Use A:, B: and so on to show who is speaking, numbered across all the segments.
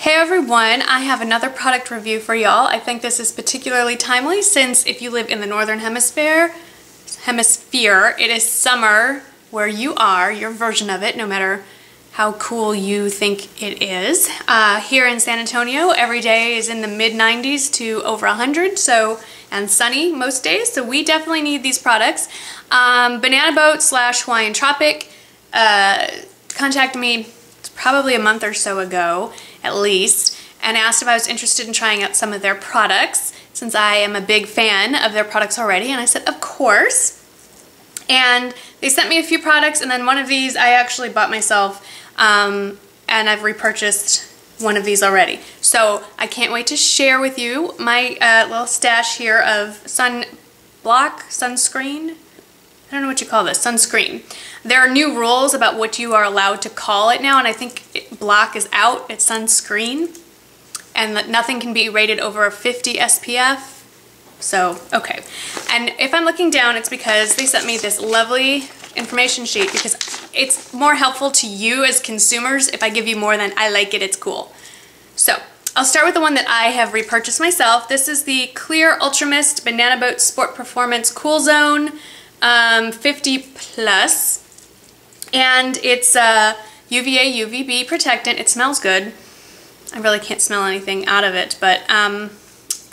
A: Hey everyone, I have another product review for y'all. I think this is particularly timely since if you live in the northern hemisphere, hemisphere, it is summer where you are, your version of it, no matter how cool you think it is. Uh, here in San Antonio, every day is in the mid 90s to over 100, so and sunny most days, so we definitely need these products. Um, Banana Boat slash Hawaiian Tropic uh, contacted me probably a month or so ago at least, and asked if I was interested in trying out some of their products since I am a big fan of their products already. And I said, of course. And they sent me a few products, and then one of these I actually bought myself, um, and I've repurchased one of these already. So I can't wait to share with you my uh, little stash here of sun block, sunscreen, I don't know what you call this, sunscreen. There are new rules about what you are allowed to call it now, and I think it, block is out, it's sunscreen, and that nothing can be rated over 50 SPF. So, okay. And if I'm looking down, it's because they sent me this lovely information sheet because it's more helpful to you as consumers if I give you more than I like it, it's cool. So, I'll start with the one that I have repurchased myself. This is the Clear Ultramist Banana Boat Sport Performance Cool Zone um, 50 plus, and it's a UVA UVB protectant. It smells good. I really can't smell anything out of it, but um,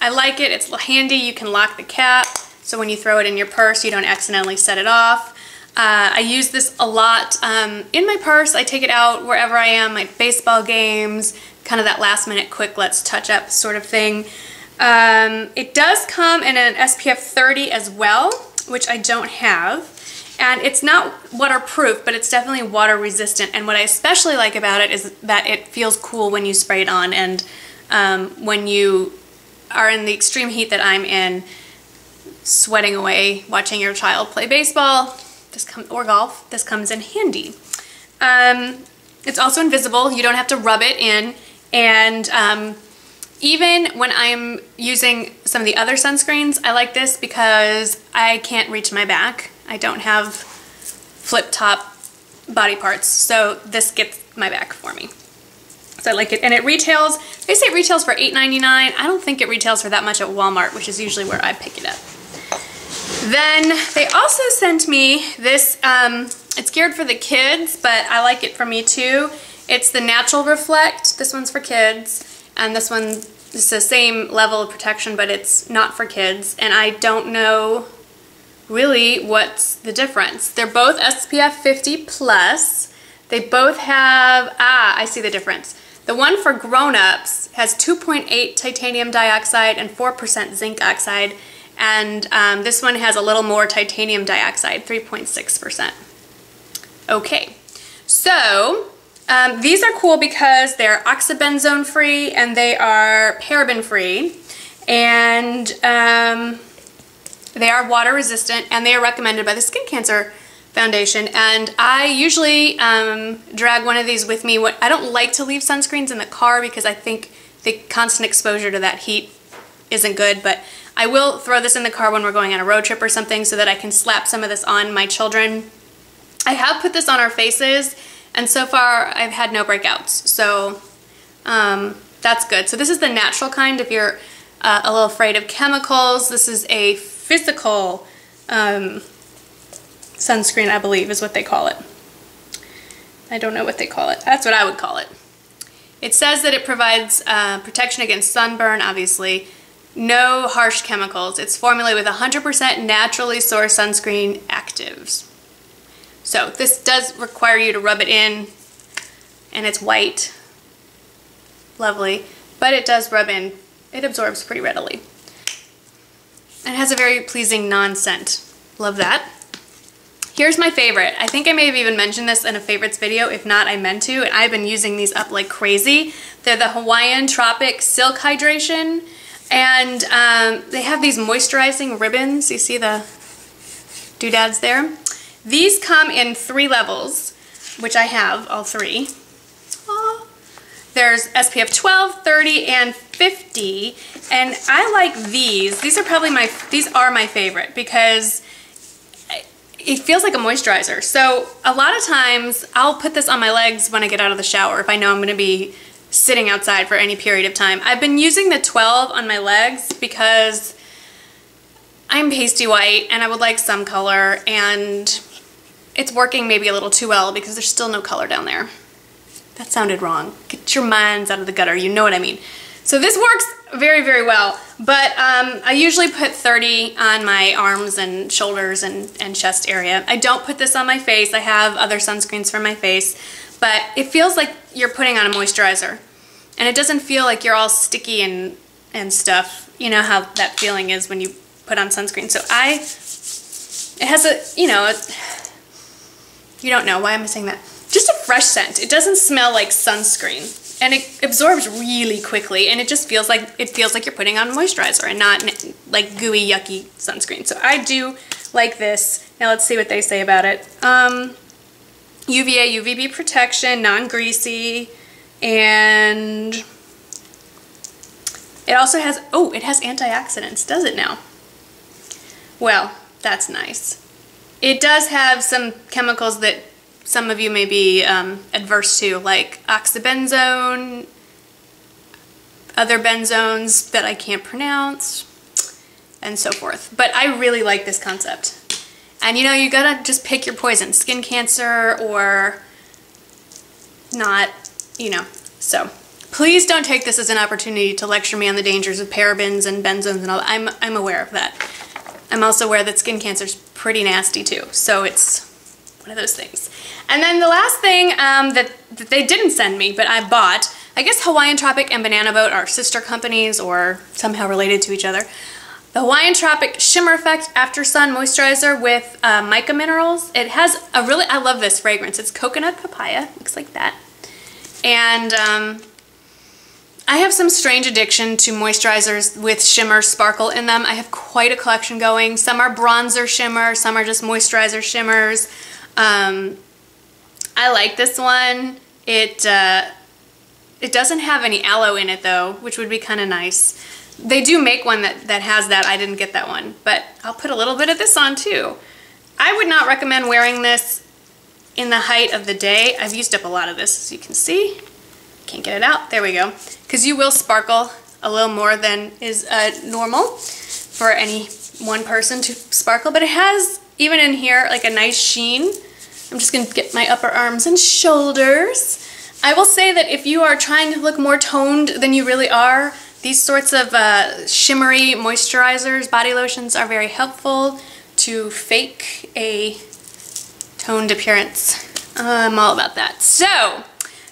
A: I like it. It's handy. You can lock the cap, so when you throw it in your purse, you don't accidentally set it off. Uh, I use this a lot um, in my purse. I take it out wherever I am, like baseball games, kind of that last minute quick let's touch up sort of thing. Um, it does come in an SPF 30 as well which I don't have. And it's not waterproof, but it's definitely water resistant. And what I especially like about it is that it feels cool when you spray it on. And um, when you are in the extreme heat that I'm in, sweating away, watching your child play baseball this come, or golf, this comes in handy. Um, it's also invisible. You don't have to rub it in. And um, even when I'm using some of the other sunscreens, I like this because I can't reach my back. I don't have flip top body parts, so this gets my back for me. So I like it. And it retails, they say it retails for $8.99. I don't think it retails for that much at Walmart, which is usually where I pick it up. Then they also sent me this, um, it's geared for the kids, but I like it for me too. It's the Natural Reflect. This one's for kids and this one is the same level of protection, but it's not for kids, and I don't know really what's the difference. They're both SPF 50 plus. They both have, ah, I see the difference. The one for grown-ups has 2.8 titanium dioxide and 4% zinc oxide, and um, this one has a little more titanium dioxide, 3.6%. Okay, so um, these are cool because they're oxybenzone free and they are paraben free and um, they are water resistant and they are recommended by the Skin Cancer Foundation and I usually um, drag one of these with me. What I don't like to leave sunscreens in the car because I think the constant exposure to that heat isn't good but I will throw this in the car when we're going on a road trip or something so that I can slap some of this on my children. I have put this on our faces and so far, I've had no breakouts. So um, that's good. So this is the natural kind if you're uh, a little afraid of chemicals. This is a physical um, sunscreen, I believe is what they call it. I don't know what they call it. That's what I would call it. It says that it provides uh, protection against sunburn, obviously. No harsh chemicals. It's formulated with 100% naturally sourced sunscreen actives. So this does require you to rub it in and it's white. Lovely. But it does rub in. It absorbs pretty readily. And it has a very pleasing non-scent. Love that. Here's my favorite. I think I may have even mentioned this in a favorites video. If not, I meant to. And I've been using these up like crazy. They're the Hawaiian Tropic Silk Hydration. And um, they have these moisturizing ribbons. You see the doodads there? These come in three levels, which I have, all three. Aww. There's SPF 12, 30, and 50, and I like these. These are probably my, these are my favorite because it feels like a moisturizer. So a lot of times I'll put this on my legs when I get out of the shower if I know I'm gonna be sitting outside for any period of time. I've been using the 12 on my legs because I'm pasty white and I would like some color and it's working maybe a little too well because there's still no color down there. That sounded wrong. Get your minds out of the gutter, you know what I mean. So this works very, very well, but um, I usually put 30 on my arms and shoulders and, and chest area. I don't put this on my face. I have other sunscreens for my face, but it feels like you're putting on a moisturizer. And it doesn't feel like you're all sticky and, and stuff. You know how that feeling is when you put on sunscreen. So I, it has a, you know, you don't know, why am I saying that? Just a fresh scent. It doesn't smell like sunscreen. And it absorbs really quickly and it just feels like, it feels like you're putting on moisturizer and not like gooey, yucky sunscreen. So I do like this. Now let's see what they say about it. Um, UVA, UVB protection, non-greasy, and it also has, oh, it has antioxidants, does it now? Well, that's nice. It does have some chemicals that some of you may be um, adverse to, like oxybenzone, other benzones that I can't pronounce, and so forth. But I really like this concept. And you know, you gotta just pick your poison. Skin cancer or not, you know. So please don't take this as an opportunity to lecture me on the dangers of parabens and benzones and all that. I'm, I'm aware of that. I'm also aware that skin cancer is pretty nasty too. So it's one of those things. And then the last thing um, that, that they didn't send me, but I bought, I guess Hawaiian Tropic and Banana Boat are sister companies or somehow related to each other. The Hawaiian Tropic Shimmer Effect After Sun Moisturizer with uh, mica minerals. It has a really, I love this fragrance. It's coconut papaya, looks like that. And um, I have some strange addiction to moisturizers with shimmer sparkle in them. I have quite a collection going. Some are bronzer shimmer, some are just moisturizer shimmers. Um, I like this one. It, uh, it doesn't have any aloe in it though, which would be kind of nice. They do make one that, that has that. I didn't get that one, but I'll put a little bit of this on too. I would not recommend wearing this in the height of the day. I've used up a lot of this, as you can see. Can't get it out. There we go. Because you will sparkle a little more than is uh, normal for any one person to sparkle. But it has, even in here, like a nice sheen. I'm just going to get my upper arms and shoulders. I will say that if you are trying to look more toned than you really are, these sorts of uh, shimmery moisturizers, body lotions, are very helpful to fake a toned appearance. I'm all about that. So,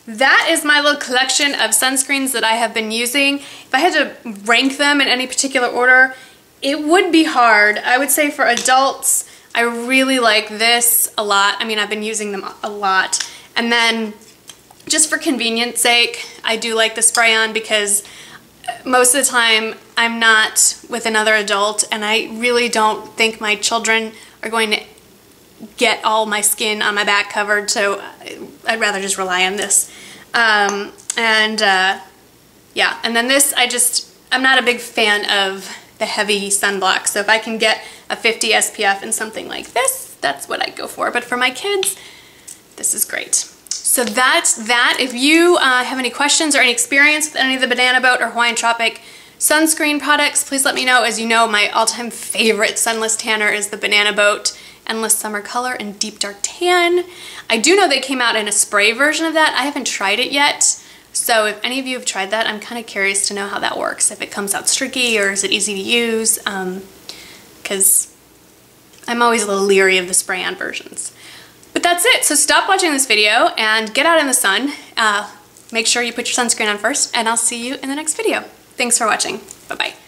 A: that is my little collection of sunscreens that I have been using. If I had to rank them in any particular order, it would be hard. I would say for adults, I really like this a lot. I mean, I've been using them a lot. And then just for convenience sake, I do like the spray-on because uh, most of the time I'm not with another adult and I really don't think my children are going to get all my skin on my back covered, so I'd rather just rely on this. Um, and uh, yeah, and then this, I just, I'm not a big fan of the heavy sunblock, so if I can get a 50 SPF and something like this, that's what I go for. But for my kids, this is great. So that's that. If you uh, have any questions or any experience with any of the Banana Boat or Hawaiian Tropic sunscreen products, please let me know. As you know, my all-time favorite sunless tanner is the Banana Boat Endless Summer Color and Deep Dark Tan. I do know they came out in a spray version of that. I haven't tried it yet. So if any of you have tried that, I'm kind of curious to know how that works. If it comes out streaky or is it easy to use. Because um, I'm always a little leery of the spray-on versions. But that's it. So stop watching this video and get out in the sun. Uh, make sure you put your sunscreen on first and I'll see you in the next video. Thanks for watching. Bye-bye.